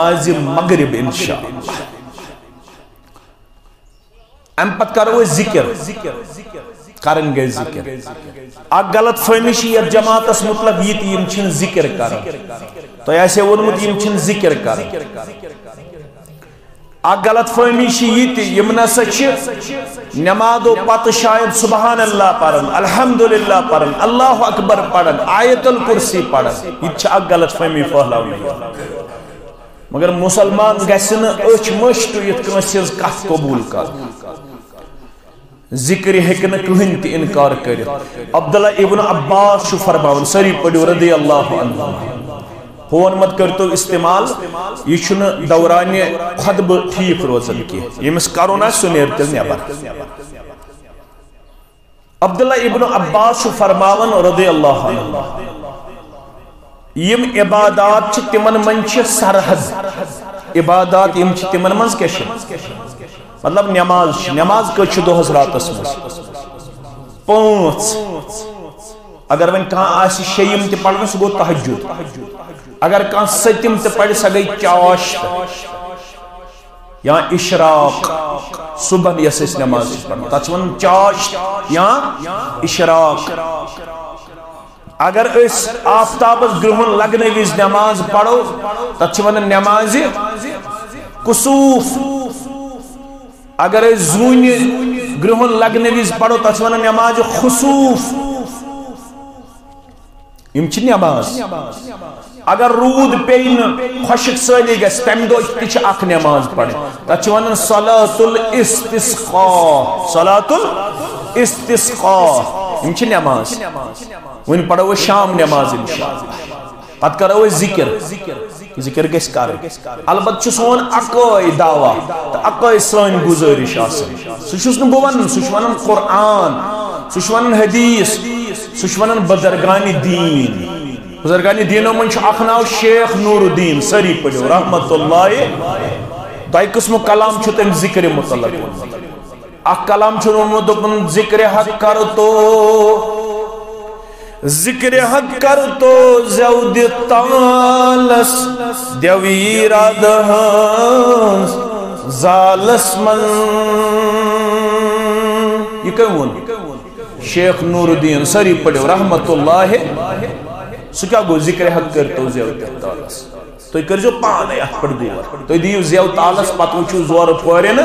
نماز مغرب انشاءاللہ۔ ام پت کرو ذکر۔ کرن گئے ذکر۔ اک غلط فہمی چھ یتھ جماعتس مطلب یہ یم چھن ذکر کرن۔ تو ایسے ونمت یم چھن ذکر کرن۔ اک غلط فہمی چھ یہ تہ یم نسا چھ نمازو پت شاید سبحان اللہ پڑھن، الحمدللہ پڑھن، اللہ اکبر پڑھن، آیت الکرسی پڑھن۔ یہ چھ اک غلط فہمی پھہلاوٕنۍ مگر مسلمان گژھِ نہٕ أچھ مٔشٹ یِتھ کٲنٛسہِ ہٕنٛز کتھ قبوٗل کرُن ذکر ہیکہ نہ کہین تہ انکار کرت عبداللہ ابن عباس چھ فرماون سری پڑھو رضی اللہ عنہ۔ فون مت کرتو استعمال، یہ چھن دوران خطب ٹھیک روزن کی یمس کرون آس سہ نیر تیل نیبر عبداللہ ابن عباس چھ فرماون رضی اللہ عنہ۔ یم عبادات چھ تمن من چھ سرحد۔ عبادات یم چھ تمن من کیا چھ؟ مطلب نماز چھ۔ نماز کچھ دہس راتس مز پانچ اگر ون کان آسی شیم تہ پڑھن سہ گو تہجد۔ اگر کان ستم تہ پڑھ سہ گئی چاش یا اشراق۔ صبح یس اس نماز پڑھن تت ون چاش یا اشراق۔ اگر اس آفتابس گرہن لگنے وز نماز پڑھو تت ون نماز کسوف۔ اگر اس زون گرہن لگنے وز پڑھو تس ون نماز خصوف یم نماز؟ اگر رود پین خشک سالی گس تم دو تہ اخ نماز پڑھ تت ون صلاۃ الاستسقاء صلاۃ الاستسقاء یم چھ نماز؟ ون پڑھو شام نماز انشاءاللہ. پت کرو ذکر. ذکر. گس کر البت سون اکوئی دعوا تو اکوئی سن گزارش چھس نہ بہ ون سہ ونان قرآن. سہ ونان حدیث. سہ ونان بزرگان دین. بزرگان دینو من اخ ناو شیخ نور الدین سری پڑھو. رحمت اللہ. دائی قسم کلام چھ تم ذکر متعلق اخ کلام چھ نو دپن ذکر حق کر تو۔ ذکر حق کر تو زود تالس، دیوی رادہنس زالس من۔ یہ کہیں کون شیخ نور الدین سری پڑھو رحمت اللہ۔ سو کیا گو ذکر حق کر تو زود تالس؟ تو کر جو پانے ات پڑھ گور تو دیو زیو تالس پتو چھو زور پورے نا۔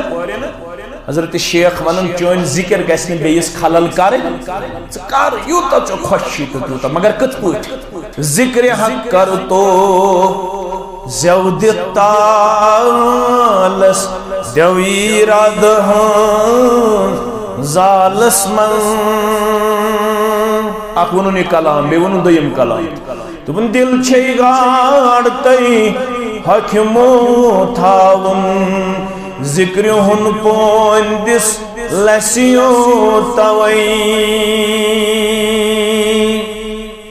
حضرت شیخ ونن چون ذکر گھس بیس خلل کر کر یوتا چو خوش تو تیوتا مگر کت پوٹ ذکر حق کر تو، زود تالس دیوی رادہن زالس من۔ اخ ونن کلام، بے ونن دویم کلام۔ تمن دل چھے گاڑ تئی حکمو تھاون۔ ذکر ہن پوندس لسیو توئی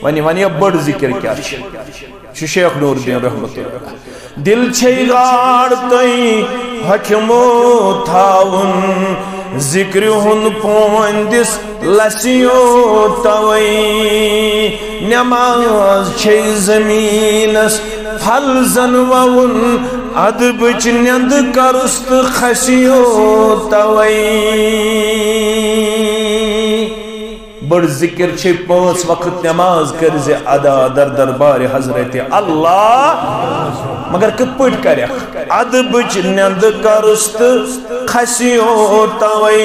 ونی ونی بڑ ذکر کیا چھ شیخ نور الدین رحمت اللہ۔ دل چھے گاڑ تئی حکمو تھاون۔ ذکر ہن پوندس لسیو توئی نماز چھے زمینس پھل زن وون ادب چنند کرست خسیو توئی بڑ ذکر چھے پانچ وقت نماز کرز ادا در دربار حضرت اللہ مگر کت پٹ کریا ادب چنند کرست خسیو توئی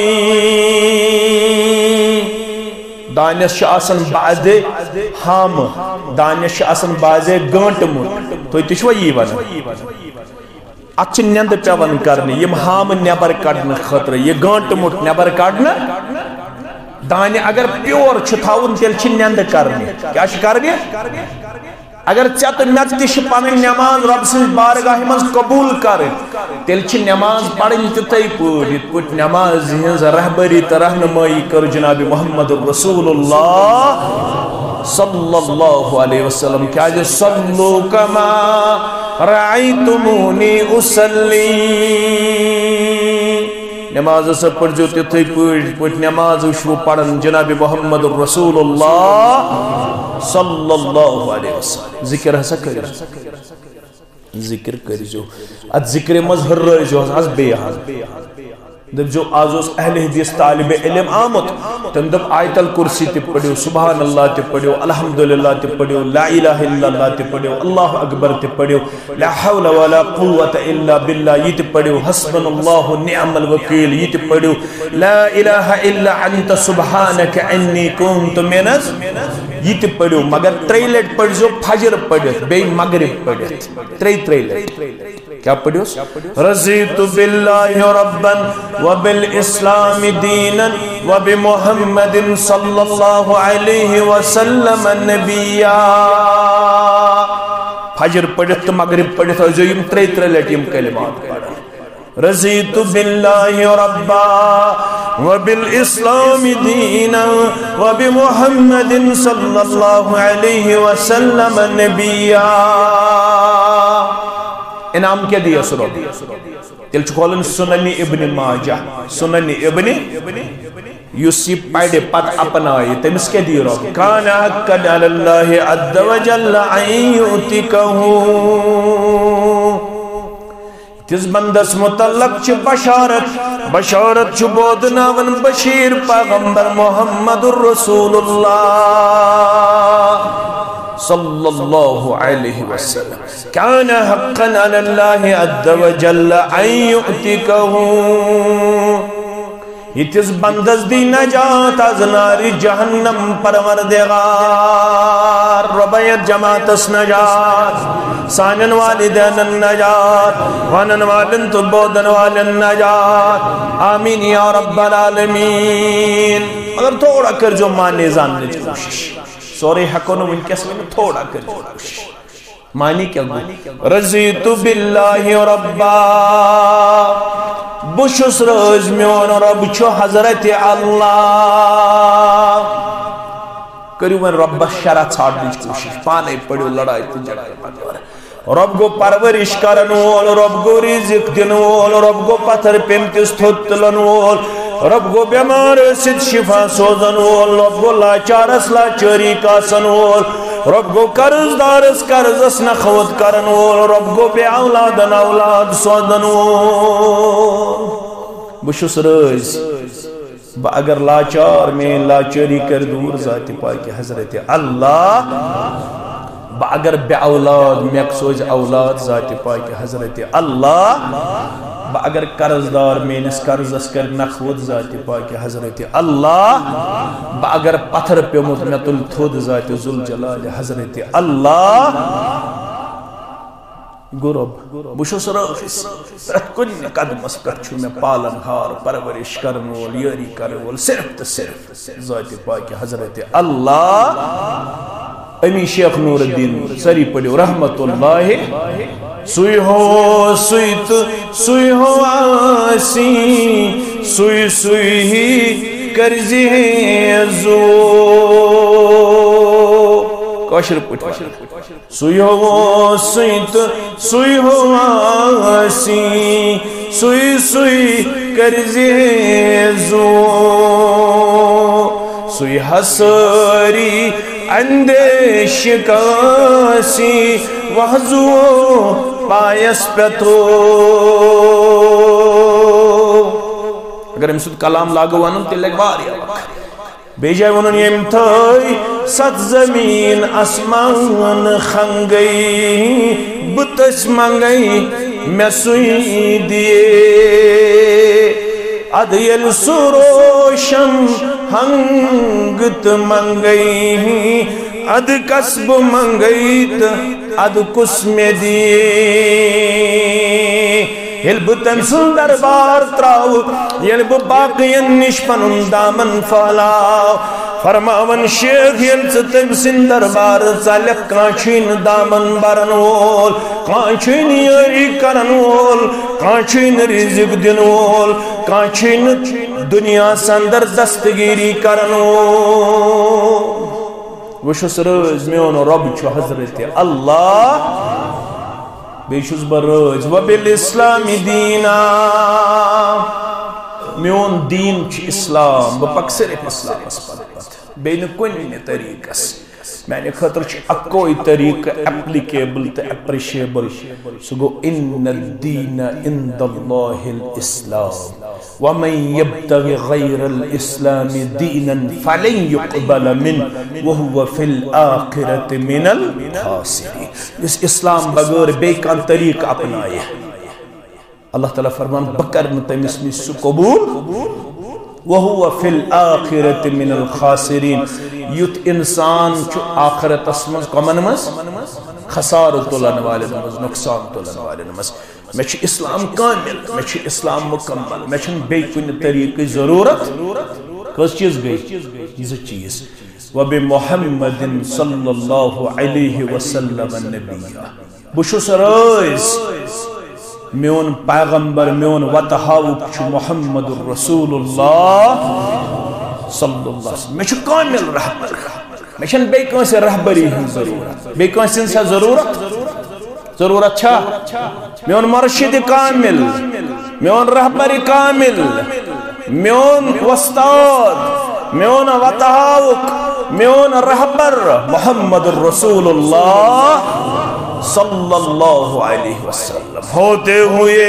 دانش چھ آسان بعد ہام دانش چھ آسان بعض گانٹ مٹ تو تہ چھو یہ ون ات چھ نند پیون کرنے یم ہام نبر کڑنے خطر یہ گانٹ مٹ نبر کڑنے دانہ اگر پیور چھ تھاون تیل چھ نند کرنے کیا چھ کرنے اگر ژےٚ تہٕ مےٚ تہِ چھِ پنٕنۍ نٮ۪ماز رۄب سٕنٛزِ بارگاہہِ منٛز قبوٗل کَرٕنۍ تیٚلہِ چھِ نٮ۪ماز پرٕنۍ تِتھَے پٲٹھۍ یِتھ رہبری تہٕ رہنمٲیی کٔر جناب محمد رسول اللہ صلی اللہ علیہ وسلم کیٛازِ صلو کما رأیتمونی اصلی نماز ہسا پڑھو تتھے پٲٹھۍ پٲٹھۍ نماز وٕچھو پران جناب محمد رسول اللہ صلی اللہ علیہ وسلم. ذکر ہسا کر ذکر کرزو ات ذکر مز ہر رزو از بیان دب جو آز اس اہل حدیث طالب علم آمد تم دب آیت الکرسی تی پڑھو سبحان اللہ تی پڑھو الحمدللہ تی پڑھو لا الہ الا اللہ تی پڑھو اللہ اکبر تی پڑھو لا حول ولا قوة الا باللہ یہ تی پڑھو حسبن اللہ نعم الوکیل یہ تی پڑھو لا الہ الا انت سبحانک انی کنت منز یہ تی پڑھو مگر تریلٹ پڑھ جو فجر پڑھت بے مغرب پڑھت تری تریلٹ کیا پڑھو رضیت باللہ ربا وبالاسلام دینا وبمحمد محمد صلی اللہ علیہ وسلم نبیا فجر پڑھت تو مغرب پڑھت جو یم تری تری لٹ یم کلمات پڑھن رضیت باللہ ربا وبالاسلام دینا وبمحمد صلی اللہ علیہ وسلم نبیا انعام کیا دیا سنو تیل چکولن سننی ابن ماجہ سننی ابن یوسی پائڑے پت اپنا آئی تمس کیا دی رب کان حقا اللہ عد و جل عین یوتکہو تیز بندس متعلق چھ بشارت بشارت چھ بودناون بشیر پیغمبر محمد الرسول اللہ۔ صلی اللہ علیہ وسلم. كان حقا على الله عز وجل أن يؤتكه. يتز بندز دی نجات از نار جہنم پروردگار. ربیت جماعت اس نجات. سانن والدین النجات وانن والن تبودن والن نجات. آمین یا رب العالمین. اگر تھوڑا کر جو مانے زاننے کی کوشش. سوری حقونو ان کس میں تھوڑا کر جو معنی کیا گو رضیت باللہ ربا۔ بشس رز میون رب چھو حضرت اللہ۔ کریو میں رب شرع ژھاڑ دیچ کوشش۔ پانے پڑیو لڑائی تو جڑائی رب گو پرورش کرن وول رب گو رزق دن وول رب گو پتھر پیمتس تھوت تلن وول رب گو بیمار ست شفا سوزن وول رب گو لاچارس لاچاری کاسن وول رب گو قرض دارس قرض اس نخوت کرن وول رب گو بے اولادن اولاد سودن وول بشس رز با اگر لاچار میں لاچاری کر دور ذات پاک حضرت اللہ، با اگر بے اولاد میک سوز اولاد ذات پاک حضرت اللہ با اگر قرضدار مینس قرضس کر نخوت ذات پاک حضرت اللہ، با اگر پتھر پیمت میں تل تھود ذات ذوالجلال حضرت اللہ۔ گرب بشس رئیس پرت کن قدمس پر چھو میں پالن ہار، پرورش کرن وول یاری کرن وول صرف تو صرف ذات پاک حضرت اللہ۔ امی شیخ نور الدین سری پڑھو رحمت اللہ۔ سوئی ہو، سوئی تو سوئی ہو آسی، سوئی سوئی ہی کرزی زو کوشر پوٹ سوئی ہو، سوئی تو سوئی ہو آسی، سوئی سوئی کرزی زو سوئی حسری اندیش کاسی وحزو۔ پایس پتو اگر امسود کلام لاغو ونن تیلک باری وقت بیجائے ونن یم تھائی ست زمین اسمان خنگئی بتس منگئی میں سوئی دیے اد یل سروشم ہنگت منگئی اد کسب منگئی اد کسم دیے یل بہ تم سن دربار تراو یل بہ باقین نش پنن دامن پھہلاو فرماون شیخ یل ژٕ تٔمۍ سٕنٛدِ دربار ژَلٮ۪کھ کانٛہہ چھُے نہٕ دامن برن وول کانٛہہ چھُے کرن وول کانٛہہ چھُے نہٕ رِزق دِنہٕ وول کانٛہہ چھُے نہٕ دُنیاہس اندر دستگیری کرن وول بہٕ چھُس میون رۄب چھُ حضرت اللہ بیٚیہِ چھُس بہٕ رٲزۍ وبِل میون دین چھ اسلام؟ بہ پک صرف اسلامس پتہ پتہ بیٚیہِ نہٕ کُنہِ طریٖقس میانہ خاطر اکوئی طریقہ اپلیکیبل تو اپریشیبل. سہ گو ان الدین عند اللہ الاسلام. ومن يبتغي غير الاسلام دينا فلن يقبل منه، وهو في الاخره من الخاسرين۔ اس اسلام بغیر بے کان طریق اپنائے۔ اللہ تعالیٰ فرمان، بکر تمس نش قبول۔ وهو في الآخرة من الخاسرين۔ یت انسان چھ آخرتس مز کمن مز خسار تلن والن مز نقصان تلن والن مز میں چھ اسلام کامل، میں چھ اسلام مکمل، میں چھن بے کن طریقہ ضرورت کس چیز گئی؟ ز چیز؟ وبمحمد صلی اللہ علیہ وسلم النبی بشس رئیس میون پیغمبر، میون وتحاوک چھ محمد رسول اللہ صلی اللہ علیہ وسلم۔ میں چھ کامل رہبر، میں چھن بے کنسی رہبری ہن ضرورت بے کنسی انسا ضرورت؟ ضرورت چھا میون مرشد کامل، میون رہبر کامل، میون وستاد میون وتحاوک میون رہبر محمد رسول اللہ صلی اللہ علیہ وسلم۔ ہوتے ہوئے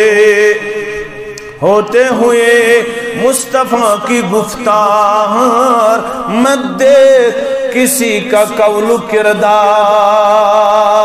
ہوتے ہوئے مصطفیٰ کی گفتار، مد کسی کا قول کردار۔